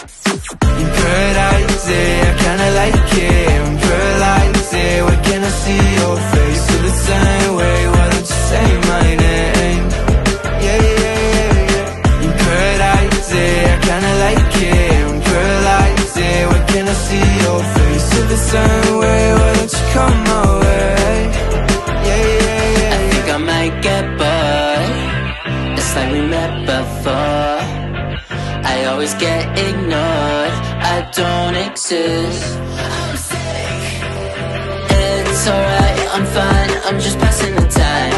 In paradise, yeah, I kinda like it In paradise, yeah, where can I see your face? You feel the same way, why don't you say my name? Yeah, yeah, yeah, yeah In paradise, yeah, I kinda like it In paradise, yeah, where can I see your face? You feel the same way, why don't you come my way? Yeah, yeah, yeah, yeah I think I might get bored It's like we met before I always get ignored. I don't exist. I'm sick. It's alright, I'm fine. I'm just passing the time.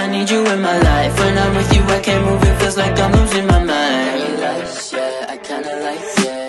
I need you in my life. When I'm with you, I can't move. It feels like I'm losing my mind. I kinda like, yeah, I kinda like, yeah.